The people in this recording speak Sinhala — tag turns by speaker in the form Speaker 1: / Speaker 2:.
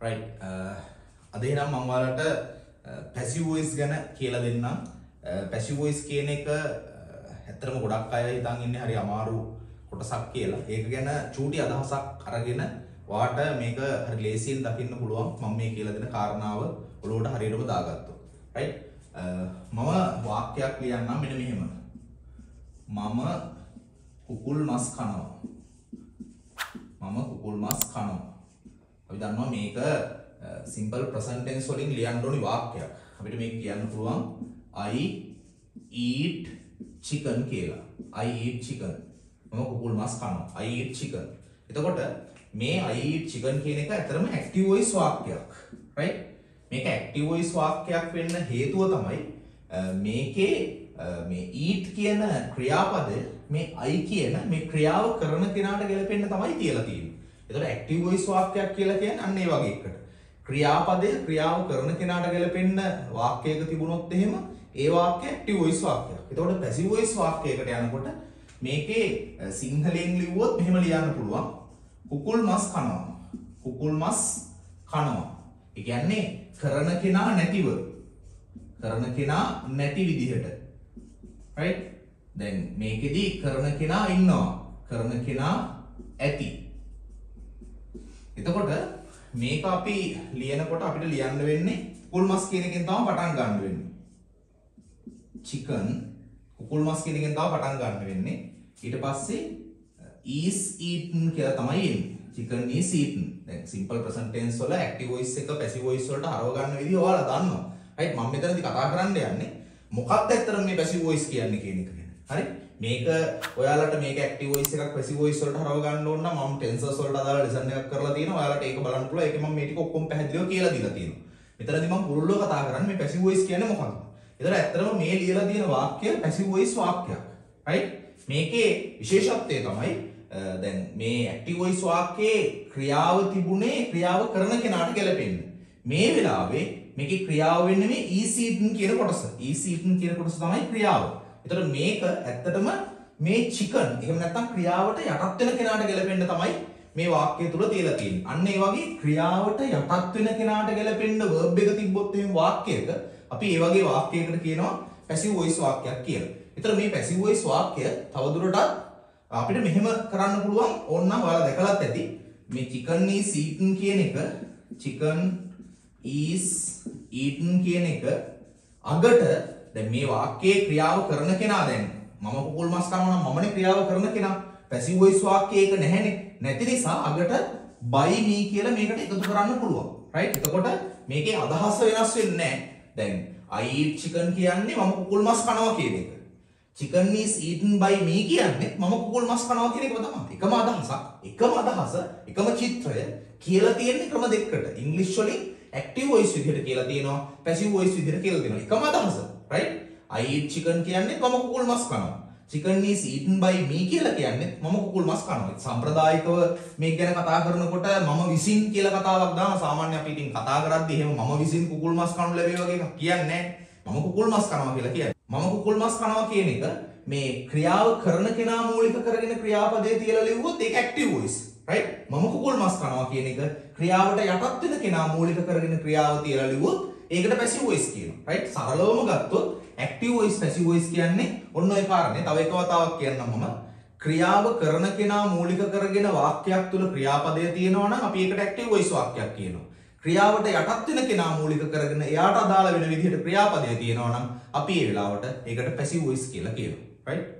Speaker 1: රයිට් uh, අද එහෙනම් මම ඔයාලට uh, පැසිව් වොයිස් ගැන කියලා දෙන්නම් uh, පැසිව් වොයිස් කියන එක අ, ඇත්තටම ගොඩක් අය හිතන් ඉන්නේ හරි අමාරු කොටසක් කියලා. ඒක ගැන චූටි අදහසක් අරගෙන ඔයාට මේක හරි ලේසියෙන් දකින්න පුළුවන් මම මේ කියලා දෙන කාරණාව ඔළුවට හරියටම දාගත්තොත්. රයිට් මම වාක්‍යයක් ලියන්නම් මෙන්න මෙහෙම. මම කුකුල් මස් කනවා. මම කුකුල් මස් කනවා. අපි දන්නවා මේක සිම්පල් ප්‍රසන්ට් ටෙන්ස් වලින් ලියන්න ඕනි වාක්‍යයක්. අපිට මේක කියන්න පුළුවන් I eat chicken කියලා. I eat chicken. මම කුකුල් මස් කනවා. I eat chicken. එතකොට මේ I eat chicken කියන එක ඇත්තටම active voice වාක්‍යයක්. right? මේක active voice වාක්‍යයක් වෙන්න හේතුව තමයි අ, මේකේ අ, මේ eat කියන ක්‍රියාපදය මේ I කියන මේ ක්‍රියාව කරන කෙනාට ගැලපෙන්න තමයි තියලා තියෙන්නේ. එතකොට active voice වාක්‍යයක් කියලා කියන්නේ අන්න ඒ වගේ එකකට. ක්‍රියාපදය ක්‍රියාව කරන කෙනාට ගැලපෙන්න වාක්‍යයක තිබුණොත් එහෙම ඒ වාක්‍ය active voice වාක්‍යයක්. එතකොට passive voice වාක්‍යයකට යනකොට මේකේ අ, සිංහලෙන් ලිව්වොත් මෙහෙම ලියන්න පුළුවන්. කුකුල් මස් කනවා. කුකුල් මස් කනවා. ඒ කියන්නේ කරන කෙනා නැතිව කරන කෙනා නැති විදිහට. right? දැන් මේකෙදි කරන කෙනා ඉන්නවා. කරන කෙනා ඇති. එතකොට මේක අපි ලියනකොට අපිට ලියන්න වෙන්නේ කුකුල් මස් කියන එකෙන් තමයි පටන් ගන්න වෙන්නේ. chicken කුකුල් මස් කියන එකෙන් තමයි පටන් ගන්න වෙන්නේ. ඊට පස්සේ uh, is eaten කියලා තමයි එන්නේ. chicken is eaten. දැන් simple present tense වල active voice එක passive voice වලට හරව ගන්න විදිහ ඔයාලා දන්නවා. right මම මෙතනදී කතා කරන්න යන්නේ මොකක්ද ඇත්තටම මේ passive voice කියන්නේ කියන එක ගැන. හරි? මේක ඔයාලට මේක active voice එකක් passive voice වලට හරව ගන්න ඕන නම් මම tensors වලට අදාළ lesson එකක් කරලා තියෙනවා. ඔයාලට ඒක බලන්න පුළුවන්. ඒකේ මම මේ ටික ඔක්කොම පැහැදිලිව කියලා දීලා තියෙනවා. මෙතනදී මම පුරුල්ලව කතා කරන්නේ මේ passive voice කියන්නේ මොකක්ද? ඒතර ඇත්තටම මේ ලියලා තියෙන වාක්‍ය passive voice වාක්‍යයක්. right? මේකේ විශේෂත්වය තමයි අ, දැන් මේ active voice වාක්‍යයේ ක්‍රියාව තිබුණේ ක්‍රියාව කරන කෙනාට ගැලපෙන්න. මේ වෙලාවේ මේකේ ක්‍රියාව වෙන්නේ මේ is eaten කියන කොටස. is eaten කියන කොටස තමයි ක්‍රියාව. එතකොට මේක ඇත්තටම මේ chicken එහෙම නැත්නම් ක්‍රියාවට යටත් වෙන කෙනාට ගැලපෙන්න තමයි මේ වාක්‍යය තුල තියලා තියෙන්නේ. අන්න ඒ වගේ ක්‍රියාවට යටත් වෙන කෙනාට ගැලපෙන්න verb එක තිබ්බොත් එහෙම වාක්‍යයක අපි ඒ වගේ වාක්‍යයකට කියනවා passive voice වාක්‍යයක් කියලා. ඒතර මේ passive voice වාක්‍ය තවදුරටත් අපිට මෙහෙම කරන්න පුළුවන් ඕනනම් ඔයාලා දැකලත් ඇති. මේ chicken is eaten කියන එක chicken is eaten කියන එක අගට දැන් මේ වාක්‍යයේ ක්‍රියාව කරන කෙනා දැන් මම කුකුල් මස් කනවා නම් මමනේ ක්‍රියාව කරන කෙනා. passive voice වාක්‍යයේ ඒක නැහැනේ. නැති නිසා අගට by me කියලා මේකට එකතු කරන්න පුළුවන්. Right? එතකොට මේකේ අදහස වෙනස් වෙන්නේ නැහැ. දැන් I eat chicken කියන්නේ මම කුකුල් මස් කනවා කියන එක. Chicken is eaten by me කියන්නේ මම කුකුල් මස් කනවා කියන එකම තමයි. එකම අදහසක් එකම අදහස එකම චිත්‍රය කියලා තියෙන්නේ ක්‍රම දෙකකට. ඉංග්‍රීසි වලින් active voice විදිහට කියලා තියෙනවා passive voice විදිහට කියලා තියෙනවා එකම අදහස. Right? I eat chicken කියන්නේ මම කුකුල් මස් කනවා. Chicken is eaten by me කියලා කියන්නේ මම කුකුල් මස් කනවා. සම්ප්‍රදායිකව මේක ගැන කතා කරනකොට මම විසින් කියලා කතාවක් දාන සාමාන්‍ය අපි ඉතින් කතා කරද්දී එහෙම මම විසින් කුකුල් මස් කනු ලැබේ වගේ එකක් කියන්නේ නැහැ. මම කුකුල් මස් කනවා කියලා කියන්නේ. මම කුකුල් මස් කනවා කියන එක මේ ක්‍රියාව කරන කෙනා මූලික කරගෙන ක්‍රියාපදේ තියලා ලිව්වොත් ඒක active voice right? මම කුකුල් මස් කනවා කියන එක ක්‍රියාවට යටත් වෙන කෙනා මූලික කරගෙන ක්‍රියාව තියලා ලිව්වොත් ඒකට passive voice කියනවා right? සරලවම ගත්තොත් active voice passive voice කියන්නේ ඔන්න ඔය කාරණේ. තව එක වතාවක් කියන්නම් මම. ක්‍රියාව කරන කෙනා මූලික කරගෙන වාක්‍යයක් තුල ක්‍රියාපදය තියෙනවා නම් අපි ඒකට active voice වාක්‍යයක් කියනවා. ක්‍රියාවට යටත් වෙන කෙනා මූලික කරගෙන එයාට අදාළ වෙන විදිහට ක්‍රියාපදය තියෙනවා නම් අපි ඒ වෙලාවට ඒකට passive voice කියලා කියනවා right?